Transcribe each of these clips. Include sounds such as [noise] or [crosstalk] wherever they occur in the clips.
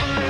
just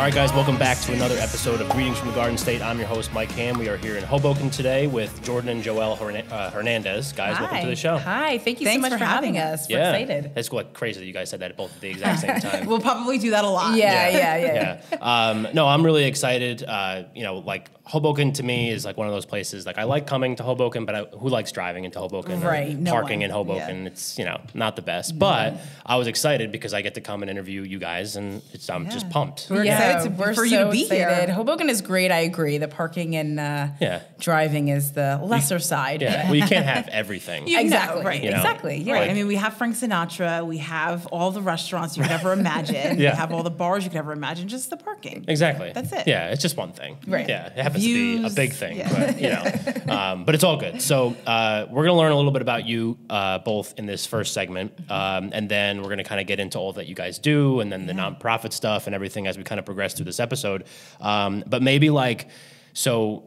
All right, guys, welcome back to another episode of Greetings from the Garden State. I'm your host, Mike Ham. We are here in Hoboken today with Jordan and Joelle uh, Hernandez. Guys, welcome to the show. Hi, thank you Thanks so much for for having having us. We're Yeah, excited. it's like crazy that you guys said that at both at the exact same [laughs] time. We'll probably do that a lot. Yeah, yeah, yeah. yeah. Um, no, I'm really excited. Uh, you know, like Hoboken to me is like one of those places. Like I like coming to Hoboken, but I, who likes driving into Hoboken? or Right, no parking one. in Hoboken. It's you know not the best. But I was excited because I get to come and interview you guys, and it's, I'm just pumped. We're Yeah, excited to- we're for you to be here. Hoboken is great. I agree. The parking and uh, Yeah. driving is the lesser side. Yeah. Well, you can't [laughs] have everything. You know, Exactly. right. You know, exactly. Yeah. Right. Like- I mean, we have Frank Sinatra. We have all the restaurants you could ever [laughs] imagine. Yeah. We have all the bars you could ever imagine. Just the parking. Exactly. That's it. Yeah, it's just one thing. Right. Yeah, it happens to be a big thing, yeah. but you know, [laughs] um, but it's all good. So uh, we're gonna learn a little bit about you uh, both in this first segment, um, and then we're gonna kind of get into all that you guys do, and then the nonprofit stuff and everything as we kind of progress through this episode. Um, but maybe like so.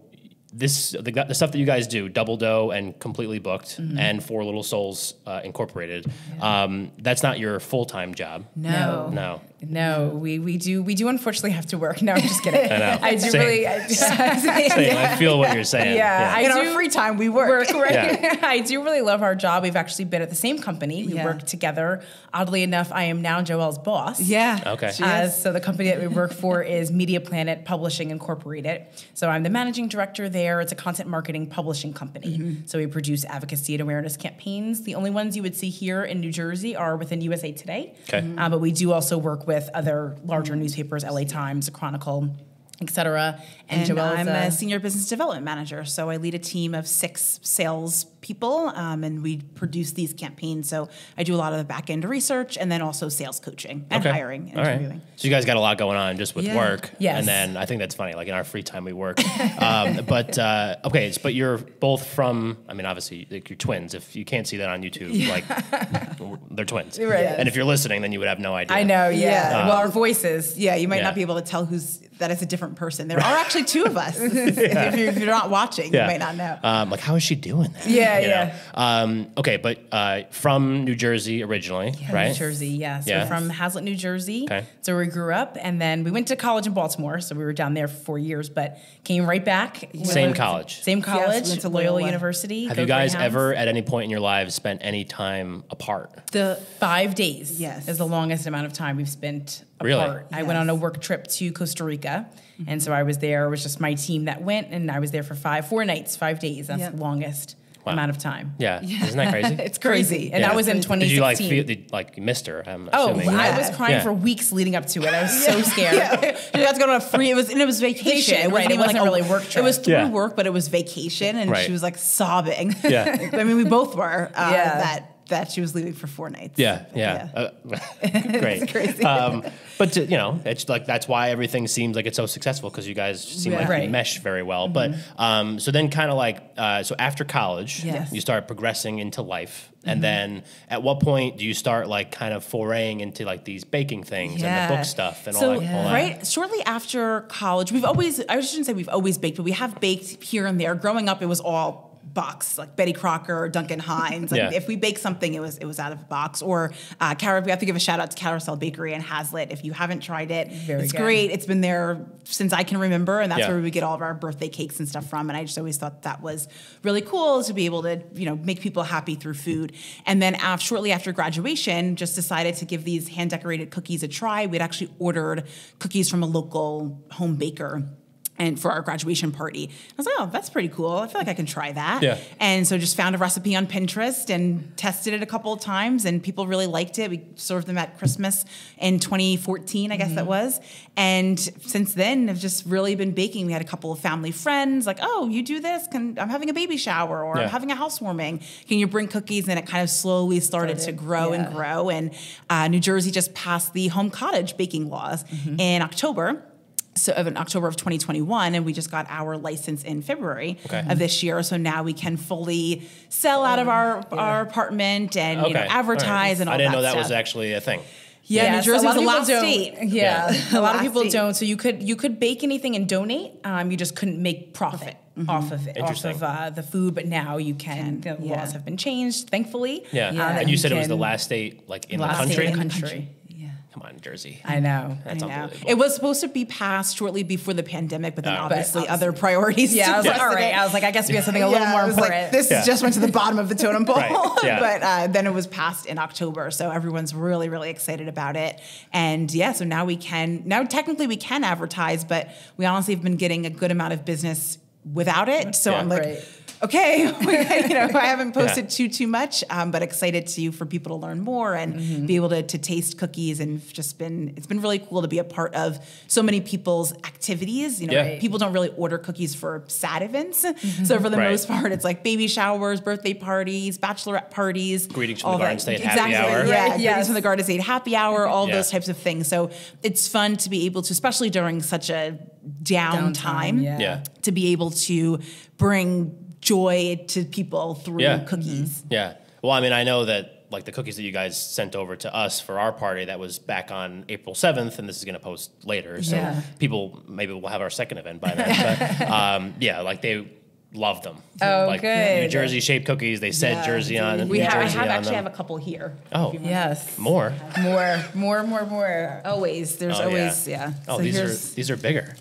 This the, the stuff that you guys do, Double Dough and Completely Booked, Mm-hmm. and Four Little Souls uh, Incorporated. Um, that's not your full time job. No. No. No, we, we do we do unfortunately have to work. [laughs] No, I'm just kidding. I know. I do Same. really. I, [laughs] Same, I feel what you're saying. Yeah, I In do- our free time, we work. work, right? Yeah. [laughs] I do really love our job. We've actually been at the same company. We Yeah. work together. Oddly enough, I am now Joelle's boss. Yeah. Okay. Uh, so the company that we work for is Media Planet Publishing Incorporated. So I'm the managing director there. It's a content marketing publishing company. Mm-hmm. So we produce advocacy and awareness campaigns. The only ones you would see here in New Jersey are within USA Today. Okay. Uh, but we do also work with other larger newspapers, LA Times, The Chronicle, et cetera. And Joelle I'm a- a senior business development manager. So I lead a team of six sales people, um, and we produce these campaigns. So I do a lot of the back end research and then also sales coaching and Okay. hiring and All right. interviewing. So you guys got a lot going on just with Yeah. work. Yes. And then I think that's funny. Like in our free time, we work. [laughs] um, but uh, okay, it's- but you're both from. I mean, obviously, like you're twins. If you can't see that on YouTube, like [laughs] they're twins. Right. And if you're listening, then you would have no idea. I know, yeah. Yeah. well, our voices. Yeah, you might Yeah. not be able to tell who's that is a different person. There are actually two of us. [laughs] This if, you're, if you're not watching, Yeah. you might not know. Um, like, how is she doing that? Yeah, You know? yeah. Um, okay, but uh, from New Jersey originally, right? New Jersey, yeah. So Yeah. from Hazlet, New Jersey. Okay. So we grew up, and then we went to college in Baltimore. So we were down there for four years, but came right back. Same Lived- college. Same college. we went to Loyola Loyola. University. Have you guys Greyhounds. ever, at any point in your lives, spent any time apart? The Five days. Yes. is the longest amount of time we've spent Really? apart. I went on a work trip to Costa Rica, and so I was there. It was just my team that went, and I was there for five, four nights, five days. That's Yep. the longest Wow. amount of time. [laughs] Yeah. Isn't that crazy? It's crazy, and Yeah. that was in 2016. Did you like feel did, like you missed her? I'm Oh, assuming. I right? was crying Yeah. for weeks leading up to it. I was so [laughs] scared. you [laughs] to go on a free. It was and it was vacation. Vacation, It wasn't it even wasn't like a- really a work It was through Yeah. work, but it was vacation, and Right. she was like sobbing. Yeah. I mean, we both were. Uh, Yeah. That that she was leaving for four nights. Yeah, yeah, Uh, [laughs] [laughs] great. crazy. Um, but uh, you know, it's like that's why everything seems like it's so successful because you guys seem like you mesh very well. But um, so then, kind of like, uh, so after college, Yes. you start progressing into life, and then at what point do you start like kind of foraying into like these baking things and the book stuff and so, all that? all that? right, shortly after college, we've always, I shouldn't say we've always baked, but we have baked here and there. Growing up, it was all box, like Betty Crocker, Duncan Hines. Like Yeah. If we bake something, it was it was out of a box. Or uh, Car- we have to give a shout out to Carousel Bakery and Hazlet. If you haven't tried it, Very it's good. great. It's been there since I can remember, and that's Yeah. where we get all of our birthday cakes and stuff from. And I just always thought that was really cool to be able to, you know, make people happy through food. And then af- shortly after graduation, just decided to give these hand decorated cookies a try. We'd actually ordered cookies from a local home baker. And for our graduation party, I was like, "Oh, that's pretty cool. I feel like I can try that." Yeah. And so just found a recipe on Pinterest and tested it a couple of times, and people really liked it. We served them at Christmas in 2014, I guess Mm-hmm. that was. And since then, I've just really been baking. We had a couple of family friends, like, "Oh, you do this? Can I'm having a baby shower, or Yeah. I'm having a housewarming. Can you bring cookies?" And it kind of slowly started, to grow yeah. and grow. And uh, New Jersey just passed the home cottage baking laws Mm-hmm. in October so of in October of 2021, and we just got our license in February Okay. of this year. So now we can fully sell out of our our apartment and you know Okay. All right. advertise and all I didn't that know that stuff. was actually a thing. Yeah, New Yes, Jersey was the lot last state. don't- Yeah, [laughs] a lot of people state. don't. So you could you could bake anything and donate. Um, you just couldn't make profit off of it, off of uh, the food. But now you can. Can, the yeah. laws have been changed, thankfully. Yeah. uh, And you said it was the last state like in last the state in the country. Yeah. Come on, Jersey. I know. That's I know. unbelievable. It was supposed to be passed shortly before the pandemic, but then Oh. obviously But other priorities. Yeah, I was took like, all right. I was like, I guess we have something a little more I was like, important. this Yeah. just went to the bottom of the totem pole. Right, [laughs] yeah. but uh, then it was passed in October, so everyone's really, really excited about it. And yeah, so now we can now technically we can advertise, but we honestly have been getting a good amount of business without it. So Yeah. I'm like. Right. Okay, [laughs] you know, I [laughs] haven't posted too too much, um, but excited to you for people to learn more and Mm-hmm. be able to, to taste cookies and just been it's been really cool to be a part of so many people's activities. You know, Yeah. people don't really order cookies for sad events, [laughs] Mm-hmm. so for the Right. most part, it's like baby showers, birthday parties, bachelorette parties, Greetings from the Garden. State happy exactly, hour. Yeah, Right, greetings yes. from the Garden State happy hour, all Yeah. those types of things. So it's fun to be able to, especially during such a down Downtime, time, yeah. Yeah. to be able to bring joy to people through Yeah. cookies. Yeah. Well, I mean, I know that like the cookies that you guys sent over to us for our party that was back on April 7th, and this is going to post later. So Yeah. people maybe we'll have our second event by then. but [laughs] um, yeah, like they loved them. Oh, like New. Jersey shaped cookies. They said Yeah. Jersey on them. We New have, I have actually them. have a couple here. Oh, Yes. more. More, more, more, more. Always, there's Oh, always yeah. Oh, So these are these are bigger.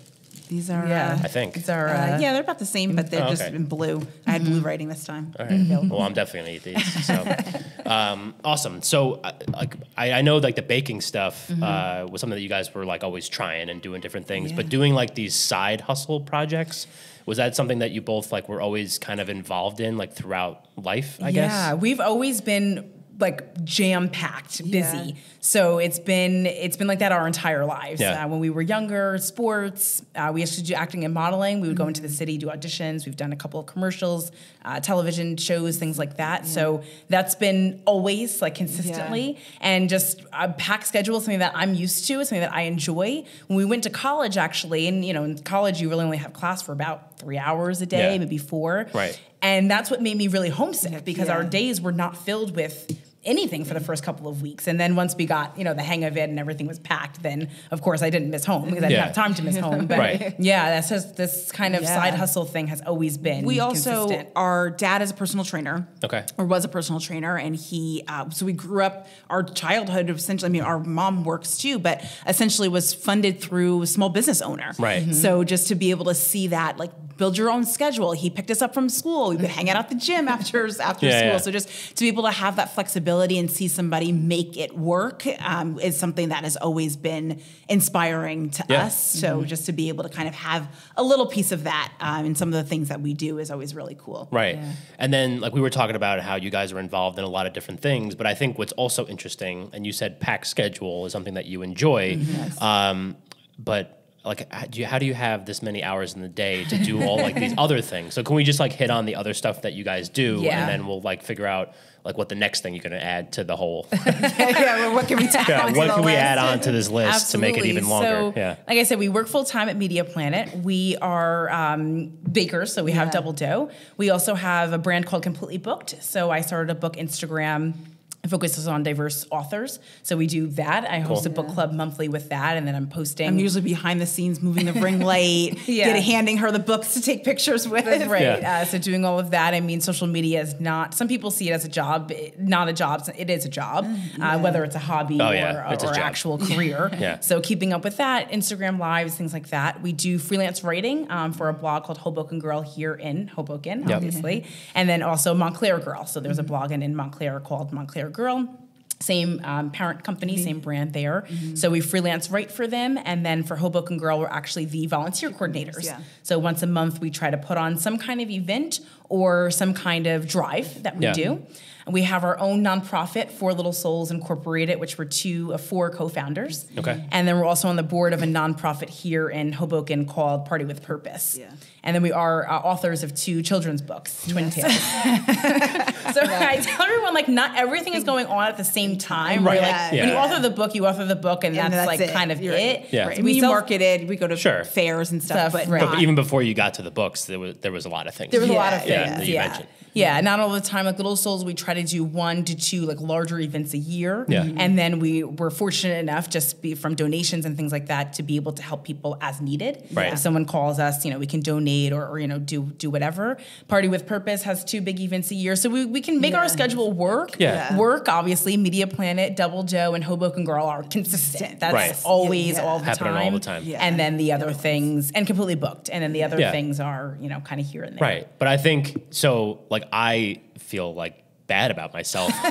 These are Yeah. I think. It's our, Uh, uh, yeah, they're about the same, but they're Oh, just in blue. I had blue writing this time. All right. Well, I'm definitely gonna eat these. So, [laughs] um, awesome. So, uh, like, I, I know like the baking stuff uh, was something that you guys were like always trying and doing different things, but doing like these side hustle projects was that something that you both like were always kind of involved in like throughout life? I yeah, guess. Yeah, we've always been like jam packed, busy. Yeah. So it's been it's been like that our entire lives. Yeah. Uh, when we were younger, sports. Uh, we used to do acting and modeling. We would go into the city, do auditions. We've done a couple of commercials, uh, television shows, things like that. So that's been always like consistently and just a packed schedule, is something that I'm used to, is something that I enjoy. When we went to college, actually, and you know, in college you really only have class for about three hours a day, Yeah. maybe four. Right. And that's what made me really homesick because Yeah. our days were not filled with anything for the first couple of weeks. And then once we got, you know, the hang of it and everything was packed, then of course I didn't miss home because I didn't Yeah. have time to miss home. [laughs] But Right. yeah, that's just this kind of Yeah. side hustle thing has always been We also, consistent. our dad is a personal trainer. Okay. Or was a personal trainer, and he, uh, so we grew up, our childhood essentially, I mean, our mom works too, but essentially was funded through a small business owner. Right. Mhm. So just to be able to see that, like, build your own schedule. He picked us up from school. We would hang out at the gym after, [laughs] after Yeah, school. yeah. So just to be able to have that flexibility and see somebody make it work um, is something that has always been inspiring to Yeah. us. So just to be able to kind of have a little piece of that um, in some of the things that we do is always really cool. Right. Yeah. And then, like, we were talking about how you guys are involved in a lot of different things, but I think what's also interesting, and you said pack schedule is something that you enjoy, um, but like, how do, you, how do you have this many hours in the day to do all like these other things? So, can we just like hit on the other stuff that you guys do, Yeah. and then we'll like figure out like what the next thing you're going to add to the whole? [laughs] yeah, well, what can we [laughs] tack yeah, onto what can we list? add on to this list to make it even longer? So, yeah. like I said, we work full time at Media Planet. We are um, bakers, so we have double dough. We also have a brand called Completely Booked. So I started a book Instagram. It focuses on diverse authors. So we do that. I host a book club monthly with that, and then I'm posting. I'm usually behind the scenes moving the ring light, [laughs] Yeah. get, handing her the books to take pictures with. That's right. Yeah. Uh, so doing all of that, I mean, social media is not. Some people see it as a job, it- not a job. It is a job, uh, whether it's a hobby Oh, or, yeah, it's or job. actual career. [laughs] Yeah. So keeping up with that, Instagram lives, things like that. We do freelance writing um, for a blog called Hoboken Girl here in Hoboken, Yep. obviously, and then also Montclair Girl. So there's a blog in, in Montclair called Montclair Girl. Same um, parent company, same brand there. So we freelance write for them, and then for Hoboken Girl, we're actually the volunteer coordinators. yeah. So once a month, we try to put on some kind of event or some kind of drive that we Yeah. do. And we have our own nonprofit, Four Little Souls Incorporated, which we're two of four co-founders. Okay. And then we're also on the board of a nonprofit here in Hoboken called Party with Purpose. Yeah. And then we are uh, authors of two children's books, Twin Tales. [laughs] so I tell everyone, like, not everything is going on at the same time. Right. Right. Like, Yeah. When you author the book, you author the book, and, And that's, that's like it. kind of You're it. right. Yeah. Right. So We, we sell- marketed, we go to Sure. fairs and stuff, Stuff, but right. But even before you got to the books, there was there was a lot of things. There was a lot of things. yeah, that you yeah. mentioned. Yeah, not all the time. Like Little Souls, we try to do one to two like larger events a year. Yeah. Mm-hmm. And then we were fortunate enough just be from donations and things like that to be able to help people as needed. Right. If someone calls us, you know, we can donate or, or you know, do do whatever. Party with Purpose has two big events a year. So we, we can make our schedule work. Yeah. Work, obviously, Media Planet, Double Dough, and Hoboken Girl are consistent. That's Right. always Yeah. all the Happening time. all the time. Yeah. And then the other things and completely booked. And then the other Yeah. things are, you know, kind of here and there. Right. But I think so like I feel like bad about myself [laughs]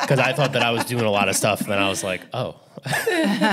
because I thought that I was doing a lot of stuff and then I was like, oh, [laughs]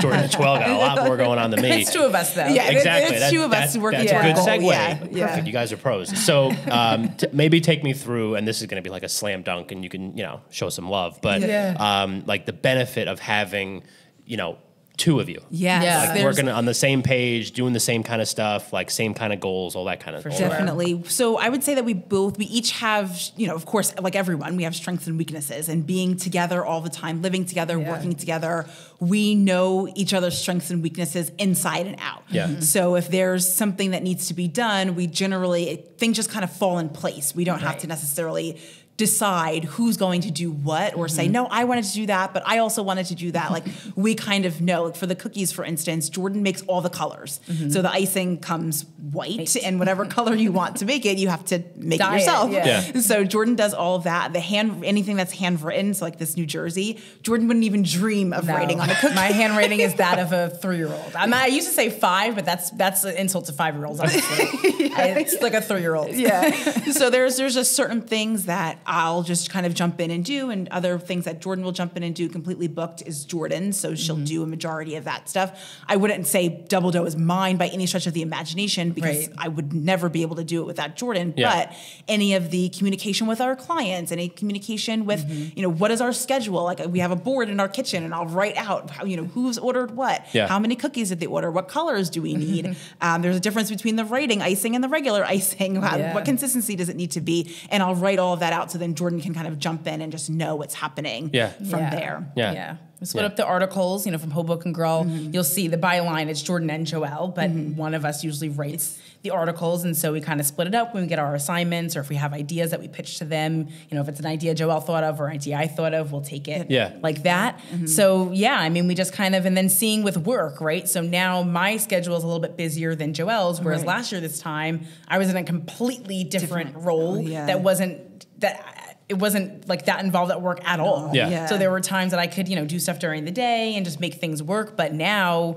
Jordan Joelle got a lot more going on than me. It's two of us though. Yeah, Exactly. it's two of us working That's a toward a good segue. Yeah, Perfect. yeah. You guys are pros. So um, t- maybe take me through, and this is going to be like a slam dunk, and you can you know show some love. But Yeah. um, like the benefit of having you know two of you. Yes, Yeah. Like There's- working on the same page, doing the same kind of stuff, like same kind of goals, all that kind of. For all sure. Definitely. So I would say that we both, we each have, you know, of course, like everyone, we have strengths and weaknesses. And being together all the time, living together, Yeah. working together, we know each other's strengths and weaknesses inside and out. Yeah. Mm-hmm. Mhm. So if there's something that needs to be done, we generally, things just kind of fall in place. We don't have to necessarily decide who's going to do what or Mm-hmm. say no i wanted to do that but i also wanted to do that like [laughs] we kind of know like for the cookies for instance jordan makes all the colors Mm-hmm. so the icing comes white and whatever [laughs] color you want to make it you have to make Dye it it, yourself yeah. Yeah. so jordan does all of that the hand anything that's handwritten so like this new jersey jordan wouldn't even dream of No. writing on a cookie My handwriting is that of a [laughs] three-year-old. I'm not, I used to say five, but that's that's an insult to five-year-olds. Obviously, I- it's like a three-year-old. yeah. so there's there's just certain things that I'll just kind of jump in and do, and other things that Jordan will jump in and do. Completely booked is Jordan, so she'll Mm-hmm. do a majority of that stuff. I wouldn't say Double Dough is mine by any stretch of the imagination because Right. I would never be able to do it without Jordan. Yeah. But any of the communication with our clients, any communication with Mm-hmm. you know what is our schedule? Like we have a board in our kitchen, and I'll write out how, you know who's ordered what, Yeah. how many cookies did they order, what colors do we [laughs] need. um, there's a difference between the writing icing and the regular [laughs] icing. Yeah. What consistency does it need to be? And I'll write all of that out so then Jordan can kind of jump in and just know what's happening Yeah. from Yeah. there. Yeah. Yeah. We split Yeah. up the articles, you know, from Hoboken Girl. Mm-hmm. You'll see the byline, it's Jordan and Joelle, but one of us usually writes the articles. And so we kind of split it up when we get our assignments or if we have ideas that we pitch to them. You know, if it's an idea Joelle thought of or an idea I thought of, we'll take it Yeah. like that. Mm-hmm. So yeah, I mean, we just kind of, and then seeing with work, right? So now my schedule is a little bit busier than Joelle's, whereas Right. last year this time I was in a completely different, Different- role oh, yeah. that wasn't, that it wasn't like that involved at work at all. Yeah. Yeah. So there were times that I could, you know, do stuff during the day and just make things work. But now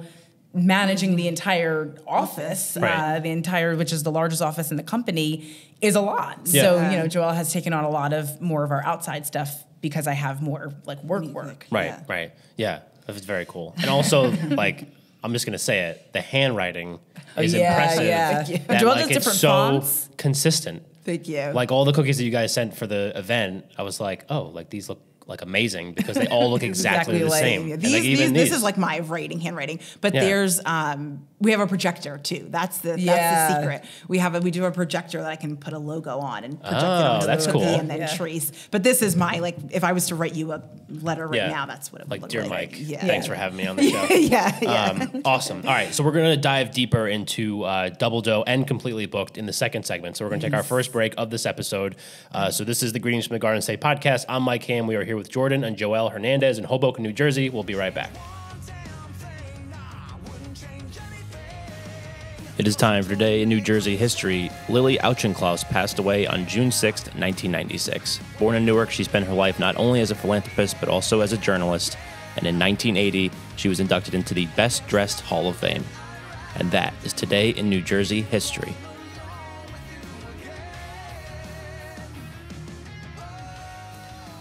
managing the entire office, Right. uh, the entire, which is the largest office in the company, is a lot. Yeah. So, you know, Joelle has taken on a lot of more of our outside stuff because I have more like work work. Right, Yeah. right. Yeah, that's very cool. And also, [laughs] like, I'm just gonna say it: the handwriting is Oh, yeah, impressive. yeah. that, Joelle like, does it's different so fonts. consistent. Thank you. Like all the cookies that you guys sent for the event, I was like, oh, like these look like amazing because they all look [laughs] exactly, Exactly the like- same. Yeah, these, like, these, even this is like my writing, handwriting. But Yeah. there's um, we have a projector too. That's the that's Yeah. the secret. We have a we do a projector that I can put a logo on and project it Oh, onto that's the cookie cool. and then Yeah. trace. But this is my like if I was to write you a letter right yeah. now, that's what it would like. look Dear like. Mike, Yeah. thanks for having me on the [laughs] show. yeah, yeah. Um, awesome. All right, so we're going to dive deeper into uh, Double Dough and Completely Booked in the second segment. So we're going to take our first break of this episode. Uh, so this is the Greetings from the Garden State podcast. I'm Mike Ham. We are here with Jordan and Joelle Hernandez in Hoboken, New Jersey. We'll be right back. It is time for today in New Jersey history. Lily Auchincloss passed away on June 6, 1996. Born in Newark, she spent her life not only as a philanthropist but also as a journalist. And in 1980, she was inducted into the Best Dressed Hall of Fame. And that is today in New Jersey history.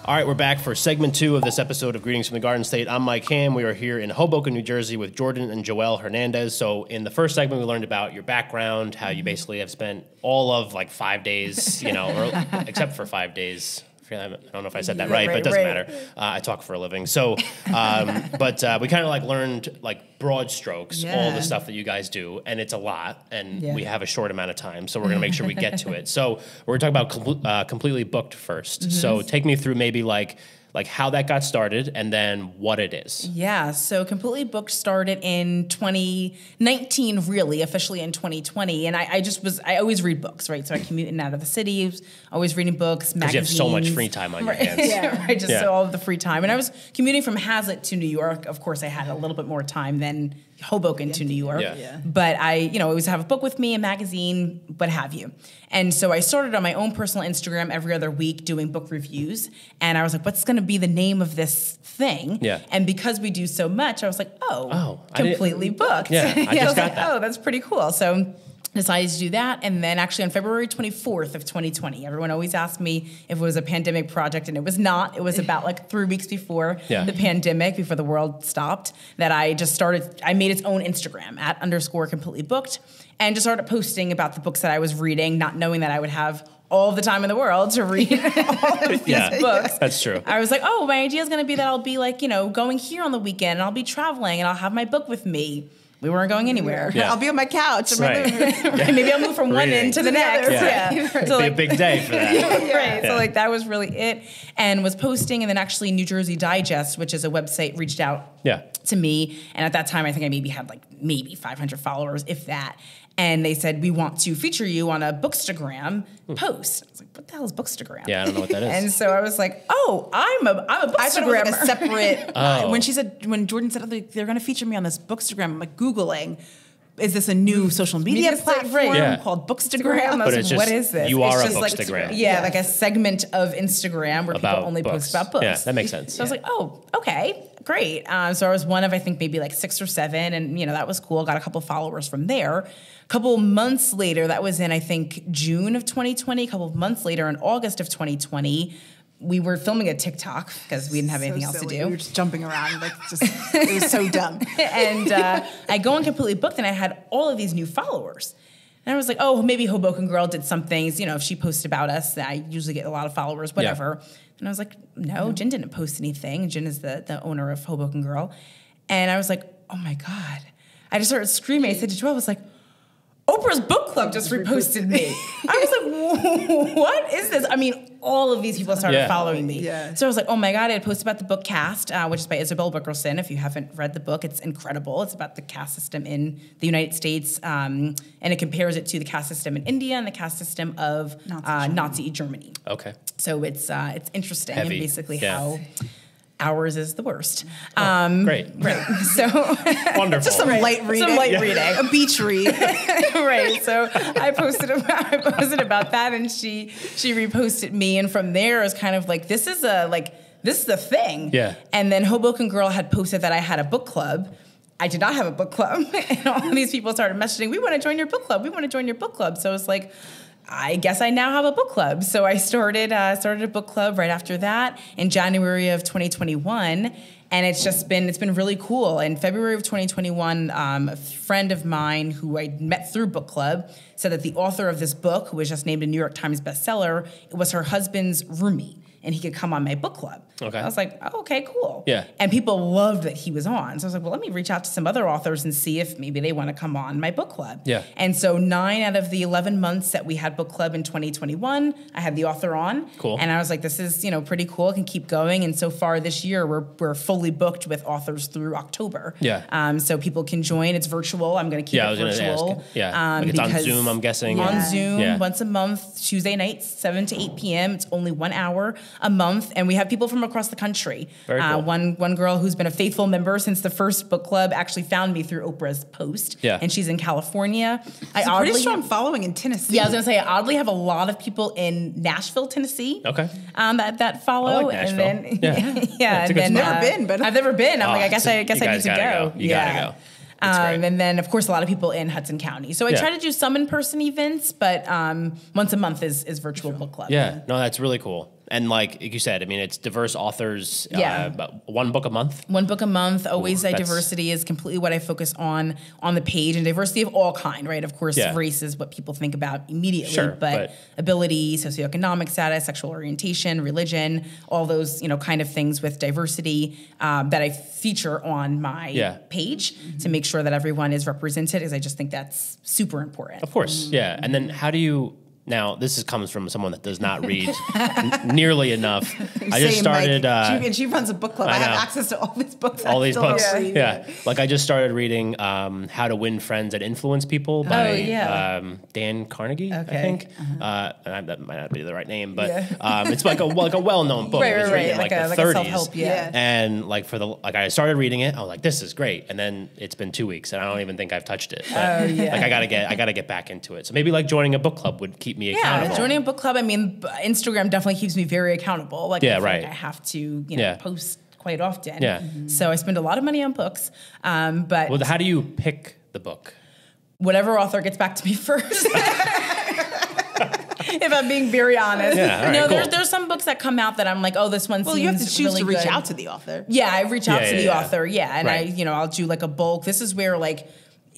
All right, we're back for segment two of this episode of Greetings from the Garden State. I'm Mike Ham. We are here in Hoboken, New Jersey with Jordan and Joelle Hernandez. So, in the first segment, we learned about your background, how you basically have spent all of like five days, you know, or, [laughs] except for five days. I don't know if I said that Yeah, right, but it doesn't right. matter. Uh, I talk for a living. So, um, [laughs] but uh, we kind of like learned like broad strokes, all the stuff that you guys do, and it's a lot, and Yeah. we have a short amount of time, so we're gonna make sure we get to [laughs] it. So we're gonna talk about com- uh, completely booked 1st Mm-hmm. So take me through maybe like like how that got started and then what it is. Yeah, so Completely Booked started in 2019, really, officially in 2020. And I, I just was, I always read books, right? So I commute in and out of the city, always reading books, Because you have so much free time on [laughs] your hands. yeah, right, just Yeah. so all of the free time. And I was commuting from Hazlet to New York. Of course, I had a little bit more time than Hoboken to New York. Yeah. Yeah. But I, you know, always have a book with me, a magazine, what have you. And so I started on my own personal Instagram every other week doing book reviews. And I was like, what's going to be the name of this thing? Yeah. And because we do so much, I was like, oh, Oh, completely booked. [laughs] Yeah, I just was got like, that. oh, that's pretty cool. So decided to do that. And then actually on February 24th of 2020, everyone always asked me if it was a pandemic project, and it was not. It was about like three weeks before Yeah. the pandemic, before the world stopped, that I just started, I made its own Instagram at underscore completely booked and just started posting about the books that I was reading, not knowing that I would have all the time in the world to read [laughs] all of these Yeah. books. That's true. I was like, oh, my idea is going to be that I'll be like, you know, going here on the weekend and I'll be traveling and I'll have my book with me. We weren't going anywhere. Yeah. I'll be on my couch. in Right. living room. [laughs] Maybe I'll move from one end to the next. other, Yeah. right. [laughs] So It'd be a like, big day for that. [laughs] right. Yeah. So like that was really it. And was posting, and then actually New Jersey Digest, which is a website, reached out Yeah. to me. And at that time, I think I maybe had like maybe 500 followers, if that. And they said, we want to feature you on a Bookstagram post. I was like, what the hell is Bookstagram? Hmm. Yeah, I don't know what that is. And so I was like, oh, I'm a, I'm a I thought it like a Bookstagrammer. separate. [laughs] Oh. When she said, when Jordan said "Oh, they're going to feature me on this Bookstagram, I'm like Googling, is this a new social media, Media platform right. Yeah. called Bookstagram? Instagram. I But was it's like, what just- is this? you are it's a just Bookstagram. Like, yeah, Yeah. like a segment of Instagram where About people only books. post about books. Yeah, that makes sense. So I was like, oh, okay, great. Um, so I was one of I think maybe like six or seven, and you know that was cool. Got a couple followers from there. A couple months later, that was in I think June of 2020. A couple of months later, in August of 2020. We were filming a TikTok because we didn't have anything So else silly. to do We were just jumping around, like just it was so dumb. [laughs] and uh, I go on completely booked, and I had all of these new followers. And I was like, oh, maybe Hoboken Girl did some things. You know, if she posted about us, I usually get a lot of followers, whatever. And I was like, no, Jen didn't post anything. Jen is the, the owner of Hoboken Girl. And I was like, oh my God. I just started screaming. I said to Joelle, I was like, Oprah's book club just reposted me. [laughs] I was like, what is this? I mean, all of these people started Yeah. following me. Yeah. So I was like, oh my God, I had posted about the book Caste, uh, which is by Isabel Wilkerson. If you haven't read the book, it's incredible. It's about the caste system in the United States, um, and it compares it to the caste system in India and the caste system of Nazi uh, Germany. Nazi Germany. Okay. So it's uh, it's interesting Heavy. and basically Yeah. how ours is the worst. Um, Great. [laughs] right. So [laughs] Wonderful. Just some light reading. some light Yeah. reading. A beach read. [laughs] right. So I posted about I posted about that, and she she reposted me, and from there it was kind of like this is a like this is a thing. Yeah. And then Hoboken Girl had posted that I had a book club. I did not have a book club, and all these people started messaging, "We want to join your book club. We want to join your book club." So it's like. I guess I now have a book club. So I started uh, started a book club right after that in January of 2021, and it's just been it's been really cool. In February of 2021, um, a friend of mine who I met through book club said that the author of this book, who was just named a New York Times bestseller, it was her husband's roomie, and he could come on my book club. Okay. I was like, oh, okay, cool. Yeah. And people loved that he was on. So I was like, well, let me reach out to some other authors and see if maybe they want to come on my book club. Yeah. And so nine out of the 11 months that we had book club in 2021, I had the author on. Cool. And I was like, this is, you know, pretty cool. It can keep going. And so far this year, we're, we're fully booked with authors through October. Yeah. Um, so people can join. It's virtual. I'm going to keep Yeah, I it was gonna ask. virtual. Yeah. Um, Like it's on Zoom, I'm guessing, On and- Zoom, Yeah. once a month, Tuesday nights, 7 to 8 p.m. It's only one hour a month. And we have people from across the country. Very uh, one, one girl who's been a faithful member since the first book club actually found me through Oprah's post. Yeah. And she's in California. I It's a pretty strong have- following in Tennessee. yeah, I was gonna say I oddly have a lot of people in Nashville, Tennessee. Okay. Um, that that follow, I like and then [laughs] Yeah. yeah, Yeah, and then spot. uh, Never been, but- I've never been. I'm Oh, like, I guess so I guess I need to go. go. You gotta go. Um, and then of course a lot of people in Hudson County. So I Yeah. try to do some in person events, but um, once a month is is virtual book club. Yeah. No, that's really cool. And like you said, I mean, it's diverse authors. Yeah. Uh, one book a month. One book a month. Always Ooh, uh, diversity is completely what I focus on on the page, and diversity of all kind. Right. Of course, Yeah. race is what people think about immediately, Sure, but, but- ability, socioeconomic status, sexual orientation, religion, all those you know kind of things with diversity um, that I feature on my Yeah. page to make sure that everyone is represented. Because I just think that's super important. Of course. Yeah. And then how do you Now, this is, comes from someone that does not read [laughs] n- nearly enough. [laughs] I just started Mike. uh, she, and she runs a book club. I I, have access to all these books. all I these books. don't Yeah. like I just started reading um, "How to Win Friends and Influence People" by Oh, yeah. um, Dan Carnegie, I think. uh and that might not be the right name, but Yeah. um, it's like a like a well-known [laughs] book. Right, it was right, written right. in Like like, a- the like a 30s. self-help, yeah. And like for the like, I started reading it. I was like, "This is great," and then it's been two weeks, and I don't even think I've touched it. But, Oh, yeah. Like I gotta get I gotta get back into it. So maybe like joining a book club would keep me Yeah, accountable. joining a book club. I mean, Instagram definitely keeps me very accountable. Like, Yeah, I right. I have to, you know, Yeah. post quite often. Yeah. So I spend a lot of money on books. Um, but well, how do you pick the book? whatever author gets back to me [laughs] first. if I'm being very honest. Yeah, all right, no, cool. there's there's some books that come out that I'm like, oh, this one Well, seems you have to choose really to reach good. out to the author. Yeah, I reach out Yeah, to yeah, the yeah. author. Yeah, and Right. I, you know, I'll do like a bulk. This is where like,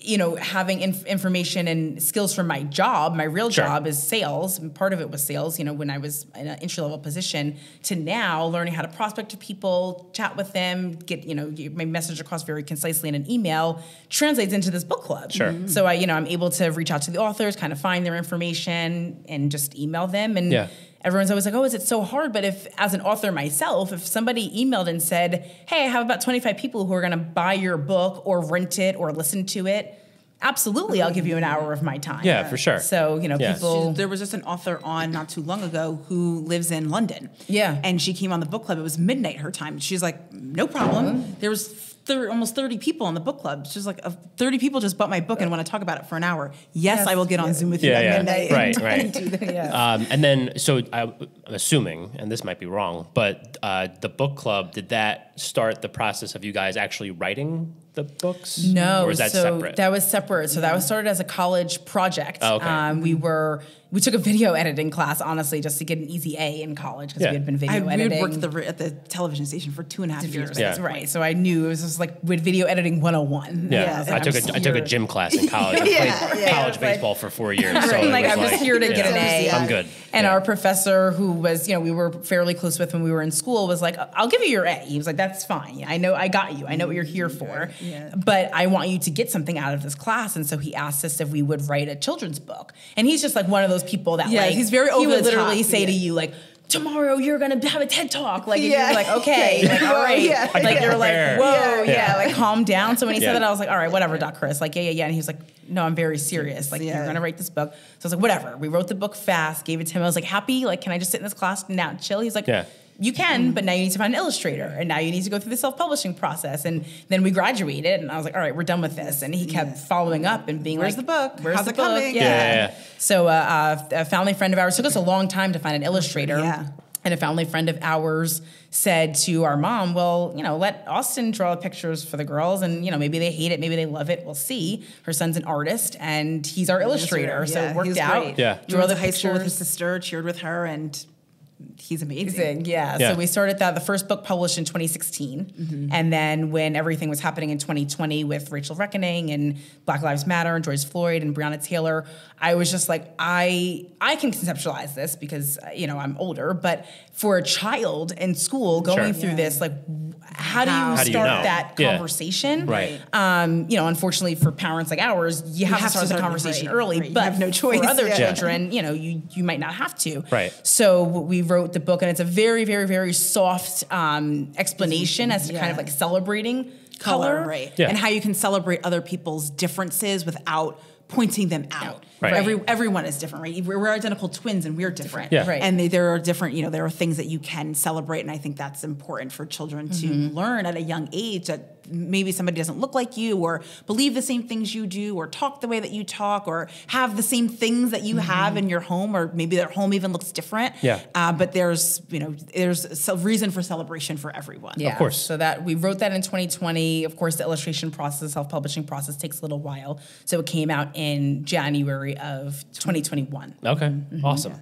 you know, having inf- information and skills from my job, my real Sure. job is sales. And part of it was sales. You know, when I was in an entry level position, to now learning how to prospect to people, chat with them, get you know get my message across very concisely in an email translates into this book club. Sure. Mm-hmm. So I, you know, I'm able to reach out to the authors, kind of find their information, and just email them and Yeah. Everyone's always like, oh, is it so hard? But if, as an author myself, if somebody emailed and said, hey, I have about 25 people who are going to buy your book or rent it or listen to it, absolutely, I'll give you an hour of my time. Yeah, for sure. So, you know, Yeah. people. There was just an author on not too long ago who lives in London. Yeah. And she came on the book club. It was midnight her time. She's like, no problem. Uh-huh. There was thir- almost 30 people in the book club. It's just like, uh, 30 people just bought my book and want to talk about it for an hour. Yes, Yes, I will get on yeah. Zoom with you Yeah, at yeah. midnight. Right, and- right. [laughs] and do that. yeah. Um, and then, so I, I'm assuming, and this might be wrong, but uh, the book club did that start the process of you guys actually writing the books? No, or is that so separate? that was separate. So that was started as a college project. Oh, okay. um, we were we took a video editing class, honestly, just to get an easy A in college because Yeah. we had been I video we had editing. worked at the, at the television station for two and a half years. Yeah. Right. So I knew it was just like with video editing 101. yeah, Yeah, I and took I'm a I took a gym class in college. [laughs] I Yeah, played yeah. college It's like- baseball for four years. So Right, it like I'm just here to you get an A. Yeah. I'm good. And Yeah. our professor, who was, you know, we were fairly close with when we were in school, was like, "I'll give you your A." He was like, "That's fine. I know, I got you. I know what you're here mm-hmm. for. Yeah. But I want you to get something out of this class." And so he asked us if we would write a children's book. And he's just like one of those people that, Yeah, like, he's very He over would the literally top, say to you, like. Tomorrow you're gonna have a TED talk, like and Yeah. you're like okay, like all right, Yeah. Like can you're like whoa, Yeah. yeah. like calm down. So when he Yeah. said that, I was like, all right, whatever, Doc Chris, like yeah, yeah, yeah. And he was like, no, I'm very serious. Like Yeah. you're gonna write this book. So I was like, whatever. We wrote the book fast, gave it to him. I was like, happy? Like, can I just sit in this class now, chill? He's like, Yeah. You can, but now you need to find an illustrator, and now you need to go through the self-publishing process. And then we graduated, and I was like, all right, we're done with this. And he kept following up and being Where's like, the book? Where's How's the it book? coming? Yeah. Yeah, yeah, yeah. So uh, uh, a family friend of ours took us a long time to find an illustrator. Yeah. And a family friend of ours said to our mom, "Well, you know, let Austin draw pictures for the girls, and you know, maybe they hate it, maybe they love it. We'll see." Her son's an artist, and he's our illustrator, so Yeah, it worked out. great. Yeah. We draw went the to high school with his sister, cheered with her, and he's amazing. Amazing, Yeah. Yeah. So we started that. The first book published in 2016, and then when everything was happening in 2020 with Racial Reckoning and Black Lives Matter and George Floyd and Breonna Taylor, I was just like, I I can conceptualize this because uh, you know I'm older, but for a child in school going Sure. through this, like, how do you How do you start know? that Yeah. conversation? Right. Um, you know, unfortunately for parents like ours, you have, have to start to the conversation right, early, right. You but have no choice. for other [laughs] Yeah. children, you know, you you might not have to. Right. So we wrote the book, and it's a very, very, very soft um, explanation as to kind of like celebrating color, color. right? Yeah. And how you can celebrate other people's differences without pointing them out. Right. Every everyone is different, right? We're, we're identical twins, and we're different. Yeah. Right. And they, there are different, you know, there are things that you can celebrate, and I think that's important for children to Mm-hmm. learn at a young age that maybe somebody doesn't look like you, or believe the same things you do, or talk the way that you talk, or have the same things that you Mm-hmm. have in your home, or maybe their home even looks different. Yeah. Uh, but there's, you know, there's a reason for celebration for everyone. Yeah. Of course. So that we wrote that in 2020. Of course, the illustration process, self-publishing process takes a little while. So it came out in January of 2021. Okay, Mm-hmm. awesome.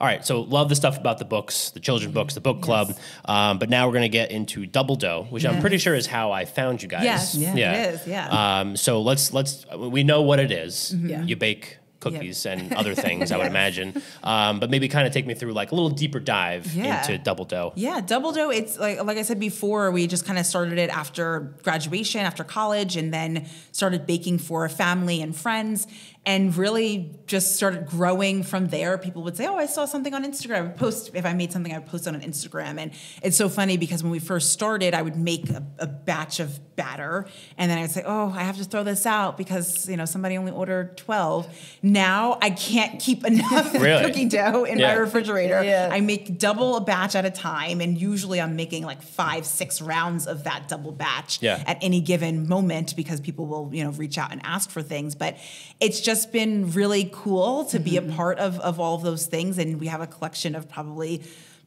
All right, so love the stuff about the books, the children's books, the book club. Um, but now we're going to get into Double Dough, which I'm pretty sure is how I found you guys. Yes, yeah, it is, yeah. Um, so let's let's we know what it is. Yeah. You bake cookies and other [laughs] things, I would imagine. Um, but maybe kind of take me through like a little deeper dive Yeah. into Double Dough. Yeah, Double Dough. It's like like I said before, we just kind of started it after graduation, after college, and then started baking for family and friends. And really just started growing from there. People would say, "Oh, I saw something on Instagram." I would post if I made something, I would post it on Instagram, and it's so funny because when we first started, I would make a, a batch of batter, and then I'd say, "Oh, I have to throw this out because you know somebody only ordered 12." Now I can't keep [laughs] enough [laughs] Really? cookie dough in Yeah. my refrigerator. Yeah. I make double a batch at a time, and usually I'm making like five, six rounds of that double batch Yeah. at any given moment because people will, you know, reach out and ask for things. But it's just been really cool to be a Mm-hmm. part of of all of those things, and we have a collection of probably.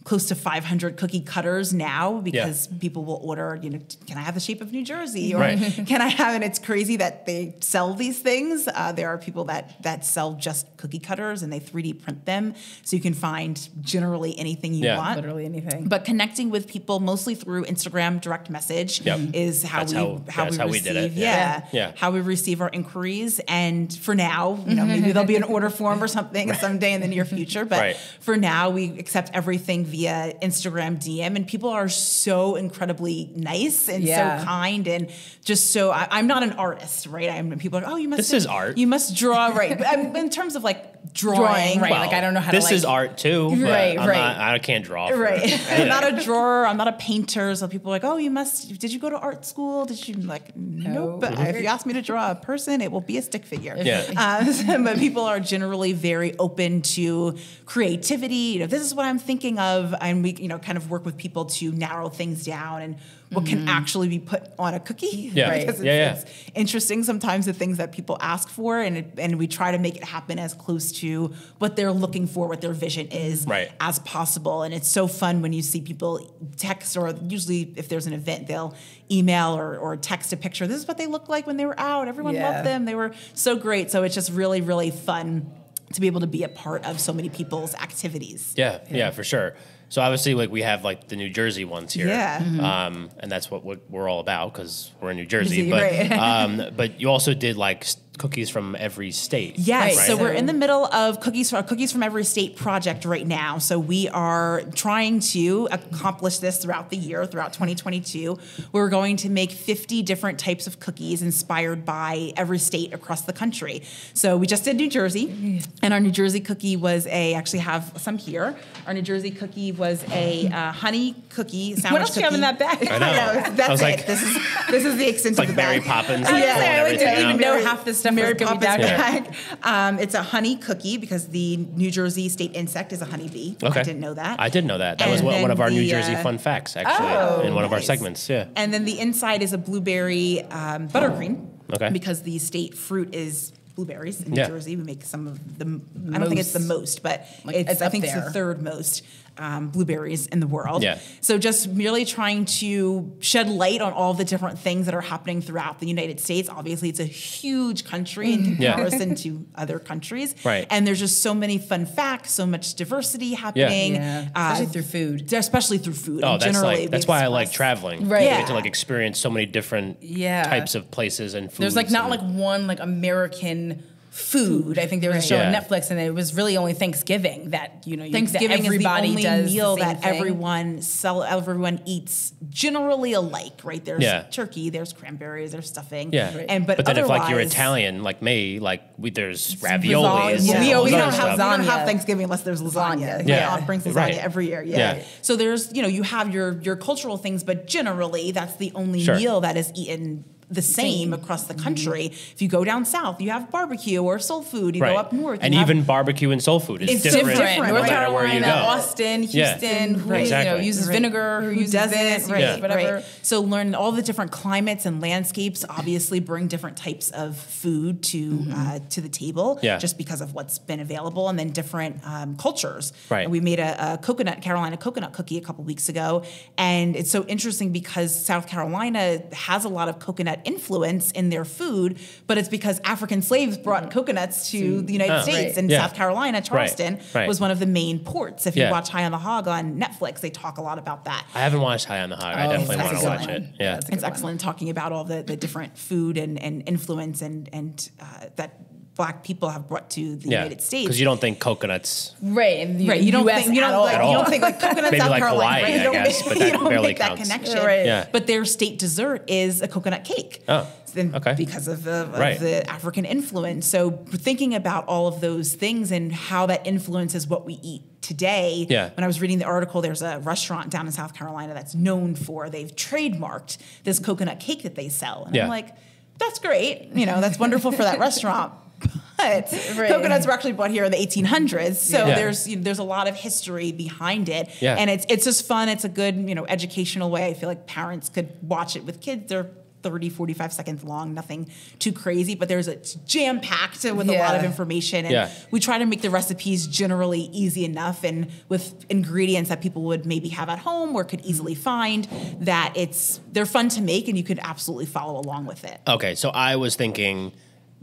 Close to 500 cookie cutters now because people will order, you know, can I have the shape of New Jersey? Or Right. [laughs] [laughs] can I have, and it's crazy that they sell these things. Uh, there are people that that sell just cookie cutters and they 3D print them. So you can find generally anything you Yeah. want. Literally anything. But connecting with people mostly through Instagram direct message Yep. is how That's we how- how, that's we how we receive did it. Yeah. Yeah. Yeah. how we receive our inquiries. And for now, you know, [laughs] maybe there'll be an order form or something someday in the near future. But Right. for now, we accept everything via Instagram DM, and people are so incredibly nice and Yeah. so kind and just so. I, I'm not an artist, right? I'm people are like, oh, you must. This is art. You must draw, [laughs] right? But I'm, in terms of like drawing, Drawing, right. Well, like, I don't know how to, This is art too. But Right, I'm right. Not, I can't draw. for Right. it. [laughs] I'm not a drawer. I'm not a painter. So people are like, oh, you must, did you go to art school? Did you like, nope. But if you ask me to draw a person, it will be a stick figure. Yeah. Um, [laughs] but people are generally very open to creativity. You know, this is what I'm thinking of. And we, you know, kind of work with people to narrow things down and what can mm-hmm. actually be put on a cookie. Yeah. Right. Because it's, Yeah, yeah. it's interesting sometimes the things that people ask for and, it, and we try to make it happen as close to what they're looking for, what their vision is Right. as possible. And it's so fun when you see people text, or usually if there's an event, they'll email or, or text a picture. This is what they looked like when they were out. Everyone loved them. They were so great. So it's just really, really fun to be able to be a part of so many people's activities. Yeah, yeah, for sure. So obviously, like we have like the New Jersey ones here, Yeah. Mhm. um, and that's what, what we're all about because we're in New Jersey. [laughs] Jersey, but right. [laughs] um, but you also did like s- cookies from every state. Yes. Right. So Right. we're in the middle of cookies from cookies from every state project right now. So we are trying to accomplish this throughout the year, throughout 2022. We're going to make 50 different types of cookies inspired by every state across the country. So we just did New Jersey, and our New Jersey cookie was a actually have some here. Our New Jersey cookie was a uh, honey cookie sandwich. else do you have in that bag? I know. [laughs] That's I was it. like- this is this is the extent It's like of the Mary bag. Poppins. I was like, gonna pulling I everything didn't even know Mary- half this stuff Mary was gonna be Poppins done. bag. Um, it's a honey cookie because the New Jersey state insect is a honeybee. Okay, I didn't know that. I didn't know that. That was And one, one of our New Jersey uh, fun facts, actually, Oh, in one of our segments. Yeah. And then the inside is a blueberry um, buttercream. Okay. Because the state fruit is blueberries in New Yeah. Jersey. We make some of the. I don't think it's the Most. most, but Like, it's, it's I up think it's the third most um, blueberries in the world. Yeah. So just merely trying to shed light on all the different things that are happening throughout the United States. Obviously, it's a huge country in Yeah. comparison to other countries. Right. And there's just so many fun facts, so much diversity happening. Yeah, uh, especially through food. Especially through food. Oh, And that's generally, like that's we why I like traveling. Right. You get to like experience so many different Yeah. types of places and foods. There's like not and- like one like American food. I think there was a show on Yeah. Netflix, and it was really only Thanksgiving that you know you, that Thanksgiving everybody is the only does the meal same that thing. everyone sell everyone eats generally alike, right? There's Yeah. turkey, there's cranberries, there's stuffing. Yeah, And but, then if like you're Italian like me, like we, there's lasagna. raviolis. Yeah. We, we don't have, stuff. we don't have Thanksgiving unless there's lasagna. Lasagna. Yeah, Yeah. Aunt brings lasagna Right. every year. Yeah. Yeah. So there's you know you have your your cultural things, but generally that's the only Sure. meal that is eaten the same across the country. If you go down south, you have barbecue or soul food. You Right. go up north, and even barbecue and soul food is It's different, different. no North matter where you Carolina, go. Austin, Yeah. Houston, who Right. you know Exactly. uses Right. vinegar, who, who uses doesn't, this, right, uses whatever. right. So learn all the different climates and landscapes. Obviously, bring different types of food to uh, to the table, Yeah. just because of what's been available, and then different um, cultures. Right. And we made a, a coconut Carolina coconut cookie a couple weeks ago, and it's so interesting because South Carolina has a lot of coconut influence in their food, but it's because African slaves brought mm-hmm. coconuts to mm-hmm. the United Oh. States Right. and Yeah. South Carolina, Charleston right. was one of the main ports. If you Yeah. watch High on the Hog on Netflix, they talk a lot about that. I haven't watched High on the Hog. I Oh, definitely that's want to watch one. it. Yeah, Yeah. It's good one. excellent talking about all the, the different food and, and influence and and uh, that black people have brought to the Yeah. United States. Because you don't think coconuts. Right, and the Right, you don't US think you don't all. like, At you don't think like coconut [laughs] Maybe South like Carolina, Hawaii, right? You I don't guess, make, but [laughs] you that don't barely make that counts. connection. Right. Yeah. But their state dessert is a coconut cake. Oh. Okay. because of the, of Right. the African influence. So thinking about all of those things and how that influences what we eat today. Yeah. When I was reading the article, there's a restaurant down in South Carolina that's known for they've trademarked this coconut cake that they sell, and Yeah. I'm like, that's great. You know, that's wonderful for that restaurant. [laughs] But Right. coconuts were actually brought here in the 1800s, so Yeah. there's you know, there's a lot of history behind it, Yeah. and it's it's just fun. It's a good you know educational way. I feel like parents could watch it with kids. They're 30, 45 seconds long, nothing too crazy, but there's a jam packed with a lot of information. And Yeah. we try to make the recipes generally easy enough and with ingredients that people would maybe have at home or could easily find that it's they're fun to make and you could absolutely follow along with it. Okay, so I was thinking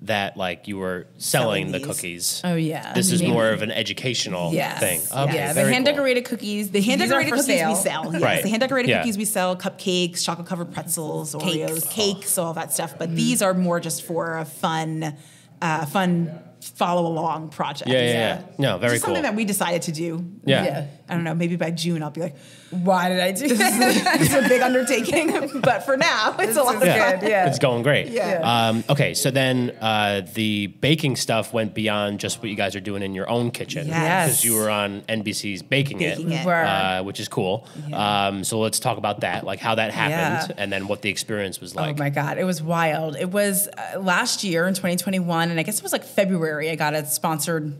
that like you were selling, Selling the cookies. Oh, yeah. This is Maybe. more of an educational Yes. thing. Okay, yeah, the very hand cool. decorated cookies. The hand decorated cookies sale. we sell. Yes, Right. the hand decorated Yeah. cookies we sell, cupcakes, chocolate covered pretzels, Cakes. Oreos, cakes, all that stuff. But these are more just for a fun, uh, fun follow along project. Yeah, yeah, yeah. No, very Just cool. something that we decided to do. Yeah. Yeah. I don't know. Maybe by June I'll be like, Why did I do this is, that? this a big undertaking, [laughs] but for now it's a lot of is fun. yeah. It's going great. Yeah. Um, okay, so then uh, the baking stuff went beyond just what you guys are doing in your own kitchen. Yes. Because you were on NBC's Baking, Baking It. Were. Uh, which is cool. Um, so let's talk about that, like how that happened, Yeah. and then what the experience was like. oh my god, it was wild. It was uh, last year in 2021, and I guess it was like February. I got a sponsored.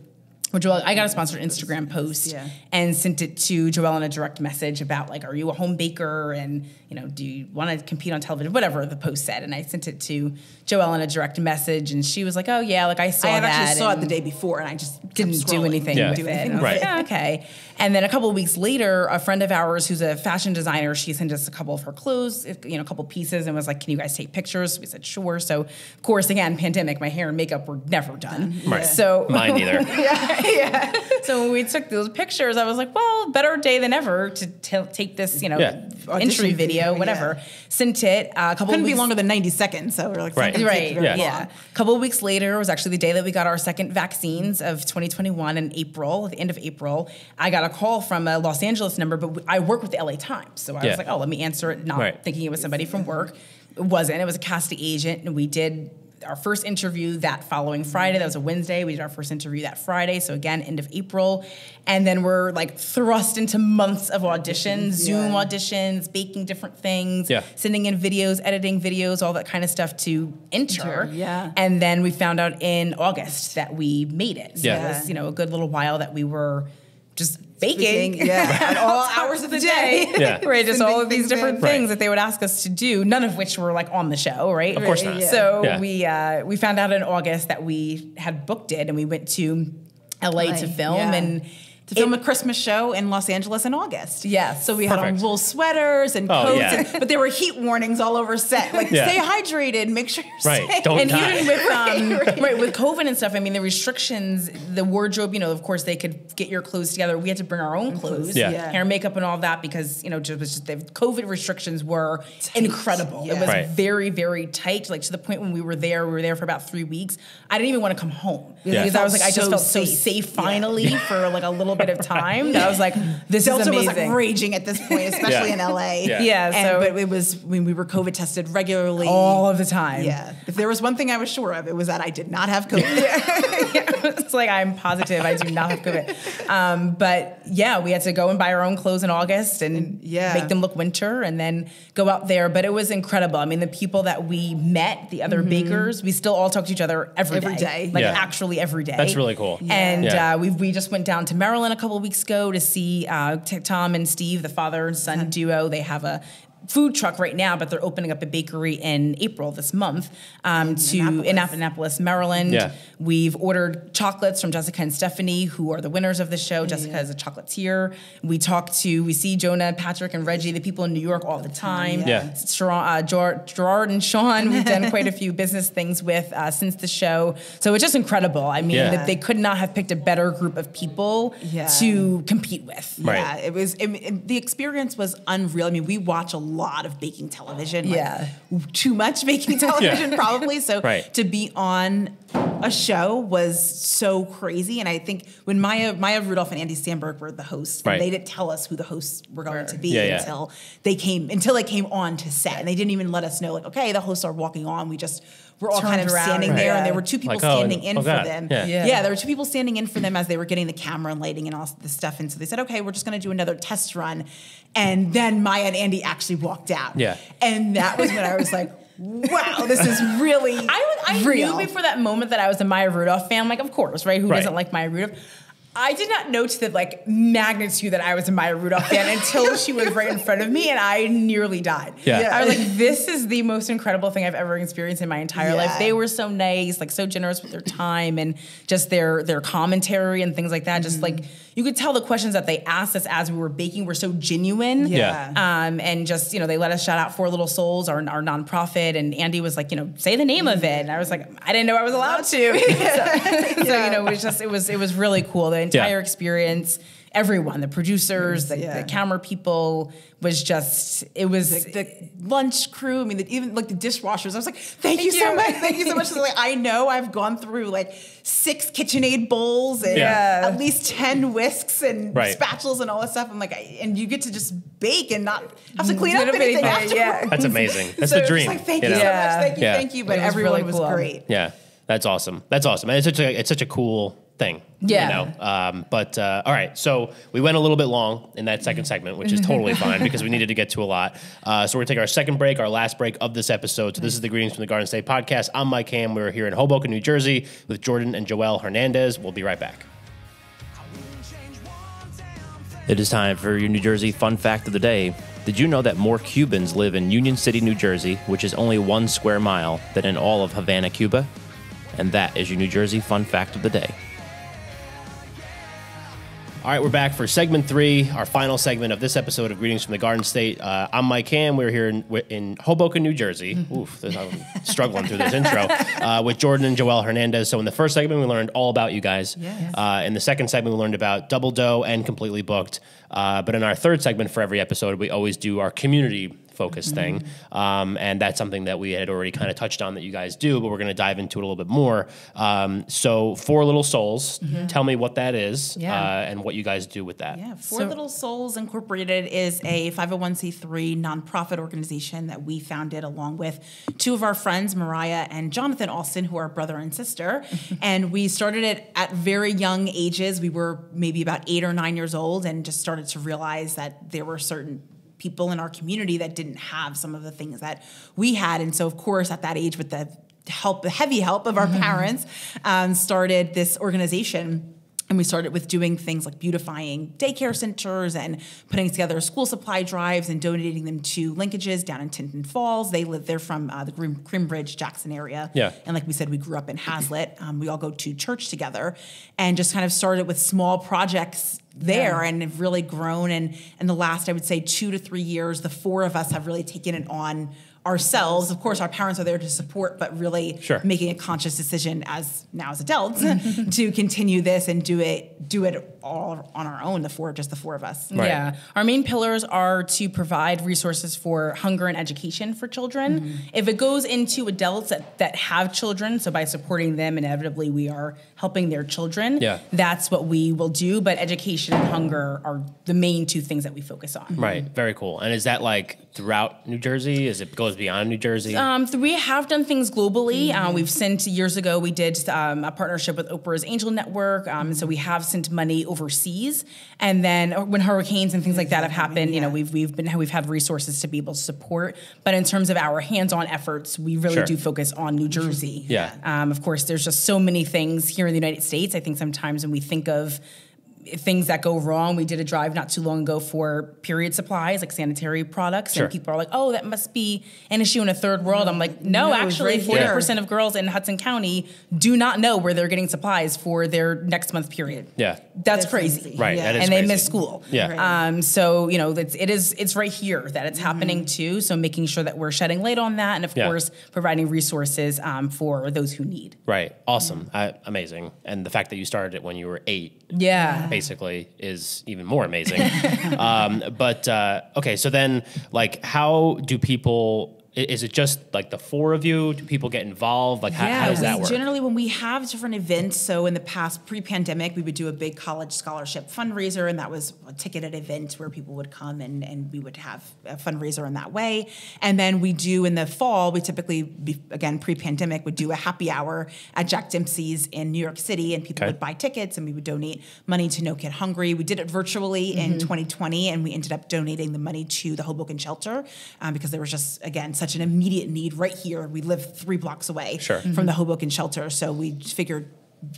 Well, Joel, I got a sponsored Instagram post Yeah. and sent it to Joelle in a direct message about like, are you a home baker and you know, do you want to compete on television? Whatever the post said, and I sent it to Joelle in a direct message, and she was like, oh yeah, like I saw I had that. actually saw it the day before, and I just didn't do anything Yeah. with Do it. anything And Right. like, "Yeah, okay. And then a couple of weeks later, a friend of ours who's a fashion designer, she sent us a couple of her clothes, eh, you know, a couple pieces, and was like, "Can you guys take pictures?" We said, "Sure." So, of course, again, pandemic, my hair and makeup were never done. Right. So, Mine [laughs] either. [laughs] [laughs] so when we took those pictures, I was like, "Well, better day than ever to t- take this, you know, Yeah. entry video, whatever." yeah. Sent it uh, a couple. Couldn't of be longer than 90 seconds, so we're like, Right. Right. Yeah. Yeah. A couple of weeks later was actually the day that we got our second vaccines of 2021 in April, at the end of April. I got a call from a Los Angeles number, but I work with the LA Times. So I Yeah. was like, oh, let me answer it, not Right. thinking it was somebody from work. It wasn't. It was a casting agent. And we did our first interview that following Friday. That was a Wednesday. We did our first interview that Friday. So again, end of April. And then we're like thrust into months of auditions, Zoom auditions, baking different things, Yeah. sending in videos, editing videos, all that kind of stuff to enter. Enter, yeah. And then we found out in August that we made it. So Yeah. it was, you know, a good little while that we were just baking. Baking, yeah, [laughs] at all hours of the day. Yeah. right, just all of these different in. things Right. that they would ask us to do, none of which were like on the show, right? Of course not. yeah. So Yeah. we uh, we found out in August that we had booked it, and we went to LA, to film, yeah. and to film it- a Christmas show in Los Angeles in August. Yes. So we had on wool sweaters and Oh, coats, yeah. and, but there were heat warnings all over set. Like, Yeah. stay hydrated, make sure you're Right. safe. Don't and die. even with um, [laughs] Right, right, with COVID and stuff, I mean the restrictions, the wardrobe. You know, of course they could get your clothes together. We had to bring our own clothes, Yeah. Yeah. hair, makeup, and all that because you know just, just the COVID restrictions were incredible. It was Right. very very tight, like to the point when we were there, we were there for about three weeks. I didn't even want to come home Yeah. because I was Felt like, I just so felt so safe. safe Yeah. finally for like a little bit of [laughs] time. That I was like, this Delta is was amazing. like raging at this point, [laughs] especially Yeah. in LA. Yeah. Yeah, And- so- but it was when we were COVID tested regularly. all of the time. Yeah. If there was one thing I was sure of, it was that I did not have COVID. [laughs] it's like I'm positive I do not have COVID. Um, but yeah, we had to go and buy our own clothes in August and yeah. make them look winter and then go out there. But it was incredible. I mean, the people that we met, the other bakers, we still all talk to each other every day. Every day. Like Yeah. actually every day. That's really cool. And Yeah. uh, we we just went down to Maryland a couple weeks ago to see uh, Tom and Steve, the father and son duo. They have a food truck right now, but they're opening up a bakery in April this month um, to in Annapolis. Annapolis, Maryland. Yeah. We've ordered chocolates from Jessica and Stephanie, who are the winners of the show. Jessica is a chocolatier. We talk to, we see Jonah, Patrick, and Reggie, the people in New York, all the time. Yeah. Sharon, uh, Ger- Gerard and Sean, we've done [laughs] quite a few business things with uh, since the show. So it's just incredible. I mean, Yeah. that they could not have picked a better group of people Yeah. to compete with. Right. Yeah, it was. It, it- the experience was unreal. I mean, we watch a lot of baking television. like, Yeah. too much baking [laughs] television probably. So Right. to be on a show was so crazy. And I think when Maya Maya Rudolph and Andy Samberg were the hosts, and Right. they didn't tell us who the hosts were going to be Yeah, yeah. until they came until they came on to set, and they didn't even let us know like, okay, the hosts are walking on. We just were all kind of around, standing there, right. and there were two people Like, oh, standing in oh for God, them. yeah. Yeah. yeah, there were two people standing in for them as they were getting the camera and lighting and all this stuff. And so they said, okay, we're just going to do another test run. And then Maya and Andy actually walked out. Yeah. And that was when I was like, wow, this is really I, was, I real. knew before that moment that I was a Maya Rudolph fan. Like, of course, right? Who Right. doesn't like Maya Rudolph? I did not know to the like magnitude that I was a Maya Rudolph fan until she was right in front of me, and I nearly died. Yeah. I was like, "This is the most incredible thing I've ever experienced in my entire life." They were so nice, like so generous with their time and just their their commentary and things like that. Just like you could tell the questions that they asked us as we were baking were so genuine. Yeah. Um, and just, you know, they let us shout out Four Little Souls, our, our nonprofit. And Andy was like, you know, say the name of it. And I was like, I didn't know I was allowed to. [laughs] so, so, you know, it was just, it was, it was really cool. The entire experience, everyone, the producers, the, Yeah. the camera people was just, it was, the, the lunch crew. I mean, the, even like the dishwashers. I was like, "Thank, you, Thank so much, thank you so [laughs] much." So, like, I know I've gone through like six KitchenAid bowls and Yeah. at least ten whisks and Right. spatulas and all that stuff. I'm like, I, and you get to just bake and not have to mm. clean up anything anything, afterwards. yeah. [laughs] That's amazing. [laughs] That's so the dream. Like, thank you you, know? so much, thank you, Yeah. thank you. But It was everyone really was cool. great. Yeah, that's awesome. That's awesome, and it's such a it's such a cool thing. Yeah. You know. Um, but uh, all right, so we went a little bit long in that second segment, which is totally fine because we [laughs] needed to get to a lot. Uh, so we're gonna take our second break, our last break of this episode. So this is the Greetings from the Garden State podcast. I'm Mike Ham. We're here in Hoboken, New Jersey, with Jordan and Joelle Hernandez. We'll be right back. It is time for your New Jersey fun fact of the day. Did you know that more Cubans live in Union City, New Jersey, which is only one square mile, than in all of Havana, Cuba? And that is your New Jersey fun fact of the day. All right, we're back for segment three, our final segment of this episode of Greetings from the Garden State. Uh, I'm Mike Ham. We're here in, in Hoboken, New Jersey. [laughs] Oof, I'm struggling through this intro uh, with Jordan and Joelle Hernandez. So in the first segment, we learned all about you guys. Yes. Uh, in the second segment, we learned about Double Dough and Completely Booked. Uh, but in our third segment for every episode, we always do our community focus thing. Um, and that's something that we had already kind of touched on that you guys do, but we're going to dive into it a little bit more. Um, so, Four Little Souls, tell me what that is Yeah. uh, and what you guys do with that. Yeah, Four So- Little Souls Incorporated is a 501c3 nonprofit organization that we founded along with two of our friends, Mariah and Jonathan Austin, who are brother and sister. [laughs] and we started it at very young ages. We were maybe about eight or nine years old and just started to realize that there were certain people in our community that didn't have some of the things that we had. And so, of course, at that age, with the help, the heavy help of our parents, um, started this organization. And we started with doing things like beautifying daycare centers and putting together school supply drives and donating them to linkages down in Tinton Falls. They live there from uh, the Cream Ridge, Jackson area. Yeah. And like we said, we grew up in Hazlet. Um, we all go to church together and just kind of started with small projects there and have really grown. And in the last, I would say, two to three years, the four of us have really taken it on ourselves. Of course, our parents are there to support, but really Sure. making a conscious decision as now as adults [laughs] to continue this and do it do it all on our own. The four, just the four of us. Right. Yeah. Our main pillars are to provide resources for hunger and education for children. Mm-hmm. If it goes into adults that, that have children, so by supporting them, inevitably we are helping their children. Yeah. That's what we will do. But education and hunger are the main two things that we focus on. Right, very cool. And is that like throughout New Jersey? Is it goes beyond New Jersey? Um, we have done things globally. Uh, we've sent years ago. We did um, a partnership with Oprah's Angel Network, um, and so we have sent money overseas. And then uh, when hurricanes and things like that have happened, you know, we've we've been we've had resources to be able to support. But in terms of our hands-on efforts, we really Sure. do focus on New Jersey. Yeah. Um, of course, there's just so many things here in the United States. I think sometimes when we think of things that go wrong. We did a drive not too long ago for period supplies, like sanitary products, Sure. and people are like, "Oh, that must be an issue in a third world." I'm like, "No, No, actually, forty here." percent of girls in Hudson County do not know where they're getting supplies for their next month period. yeah, That's, That's crazy, crazy. Right, Yeah. that is and they miss school. Yeah. Right. Um, so you know, it's, it is it's right here that it's happening too. So making sure that we're shedding light on that, and of Yeah. course, providing resources um, for those who need. right. Awesome, I, amazing. And the fact that you started it when you were eight, Yeah. Basically, is even more amazing. [laughs] um, but uh, okay, so then, like, how do people? I- is it just like the four of you? Do people get involved? Like, how, how does that we work? Generally, when we have different events, so in the past, pre-pandemic, we would do a big college scholarship fundraiser, and that was a ticketed event where people would come and, and we would have a fundraiser in that way. And then we do in the fall, we typically, be, again, pre-pandemic, would do a happy hour at Jack Dempsey's in New York City, and people Okay. would buy tickets, and we would donate money to No Kid Hungry. We did it virtually Mm-hmm. in 2020, and we ended up donating the money to the Hoboken Shelter um, because there was just, again, such an immediate need right here. We live three blocks away Sure. from the Hoboken shelter. So we figured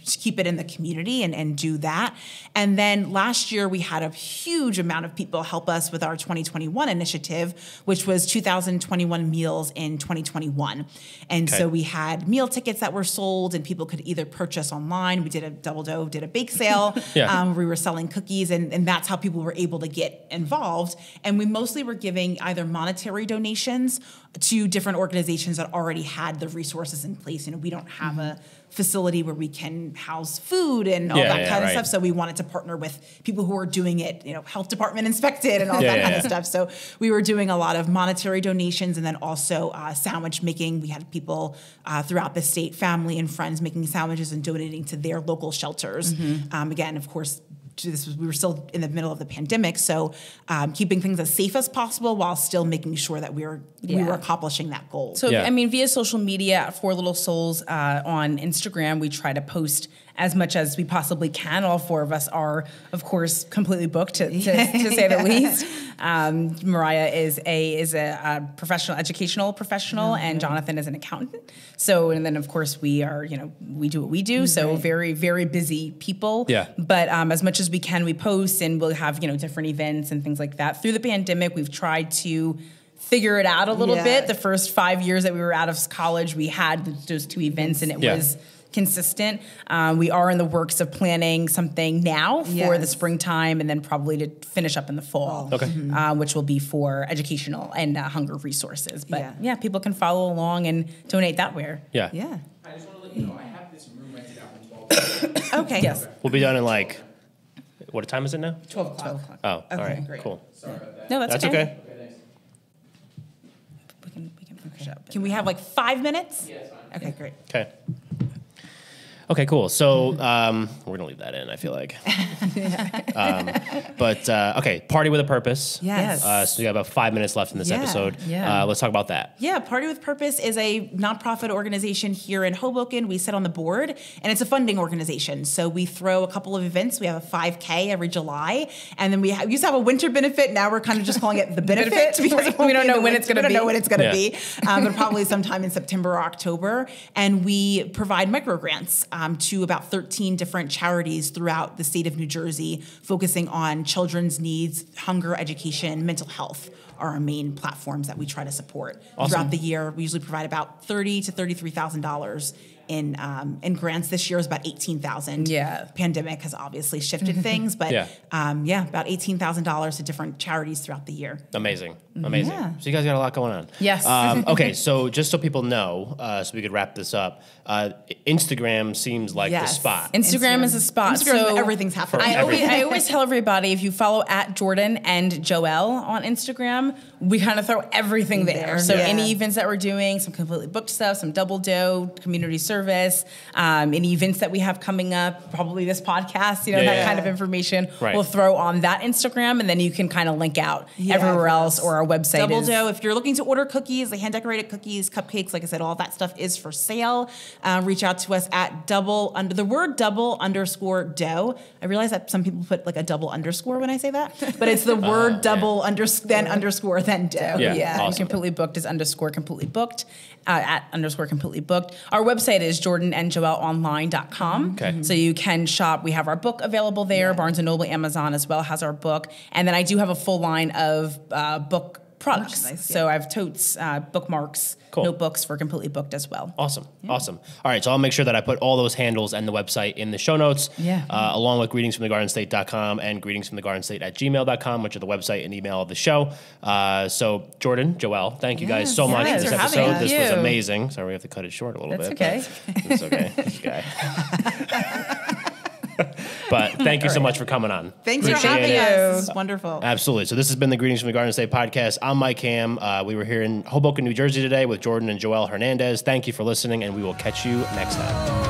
keep it in the community and, and do that. And then last year we had a huge amount of people help us with our 2021 initiative, which was 2021 meals in 2021. And Okay. so we had meal tickets that were sold and people could either purchase online. We did a double dough, did a bake sale. [laughs] Yeah. um, we were selling cookies and, and that's how people were able to get involved. And we mostly were giving either monetary donations to different organizations that already had the resources in place. You know, we don't have a facility where we can house food and all Yeah, that yeah, kind of right. stuff. So we wanted to partner with people who are doing it, you know, health department inspected and all Yeah, that kind of stuff. So we were doing a lot of monetary donations and then also uh, sandwich making. We had people uh, throughout the state, family and friends, making sandwiches and donating to their local shelters. Mm-hmm. Um, again, of course. This was, we were still in the middle of the pandemic, so um, keeping things as safe as possible while still making sure that we were we were accomplishing that goal. So, Yeah. I mean, via social media at Four Little Souls uh, on Instagram, we try to post as much as we possibly can. All four of us are, of course, completely booked, to, to, [laughs] to say the least. Um, Mariah is a is a, uh professional, educational professional, Mm-hmm. and Jonathan is an accountant. So, and then of course we are, you know, we do what we do. So, very, very busy people. Yeah. But um, as much as we can, we post and we'll have you know different events and things like that. Through the pandemic, we've tried to figure it out a little Yeah. bit. The first five years that we were out of college, we had those two events, and it Yeah. was consistent. Um, we are in the works of planning something now for the springtime, and then probably to finish up in the fall. Okay. uh, which will be for educational and uh, hunger resources. But Yeah. yeah. people can follow along and donate that way. Yeah. yeah. I just want to let you know I have this room rented out for 12 [coughs] Okay. Yes. We'll be done in like, what time is it now? 12 o'clock. Oh, all right, great. cool. No, that's, That's okay. We can, we can finish up. Can we have like five minutes? Yes. Okay, great. Okay. Okay, cool. So um, we're gonna leave that in. I feel like. [laughs] um, but uh, okay, party with a purpose. Yes. Uh, so we got about five minutes left in this Yeah, episode. yeah. Uh, let's talk about that. Yeah, Party with Purpose is a nonprofit organization here in Hoboken. We sit on the board, and it's a funding organization. So we throw a couple of events. We have a 5K every July, and then we, have, we used to have a winter benefit. Now we're kind of just calling it the benefit Benefit. [laughs] because We don't know when it's gonna We don't know be. when it's going to Yeah. be, um, but probably sometime in September or October. And we provide micro grants um, to about 13 different charities throughout the state of New Jersey, focusing on children's needs, hunger, education, mental health are our main platforms that we try to support Awesome. throughout the year. We usually provide about thirty to thirty-three thousand dollars in um, in grants. This year is about eighteen thousand. Yeah. pandemic has obviously shifted [laughs] things, but Yeah. um, yeah, about eighteen thousand dollars to different charities throughout the year. Amazing, amazing. Yeah. So you guys got a lot going on. Yes. Um, [laughs] okay, so just so people know, uh, so we could wrap this up. Uh, Instagram seems like the spot. Instagram, is a spot. Instagram, so everything's happening. I always. I always tell everybody if you follow at Jordan and Joelle on Instagram, we kind of throw everything there. There, So yeah. any events that we're doing, some completely booked stuff, some double dough, community service, um, any events that we have coming up, probably this podcast, you know, Yeah, that yeah. kind of information Right. we'll throw on that Instagram, and then you can kind of link out everywhere else or our website. Double is, dough. If you're looking to order cookies, the hand decorated cookies, cupcakes, like I said, all that stuff is for sale. Uh, reach out to us at double under the word double underscore dough. I realize that some people put like a double underscore when I say that, [laughs] but it's the word double under then underscore then dough. Yeah. Yeah, awesome. completely booked is underscore completely booked uh, at underscore completely booked. Our website is jordanandjoelleonline.com. Okay. So you can shop. We have our book available there. Barnes and Noble, Amazon as well has our book. And then I do have a full line of uh, book products. Merchandise, So I have totes, uh, bookmarks, Cool. notebooks for completely booked as well. Awesome. Awesome. All right. So I'll make sure that I put all those handles and the website in the show notes. Yeah. Uh, along with greetingsfromthegardenstate.com and greetingsfromthegardenstate at gmail.com, which are the website and email of the show. Uh, so, Jordan, Joelle, thank you guys Yes. so much Thanks for this having episode. This Thank was you. amazing. Sorry, we have to cut it short a little That's bit. okay. It's okay. This guy. [laughs] But thank you so much for coming on. Thanks for having it. us. This is wonderful. Absolutely. So this has been the Greetings from the Garden State podcast. I'm Mike Ham. Uh, we were here in Hoboken, New Jersey today with Jordan and Joelle Hernandez. Thank you for listening, and we will catch you next time.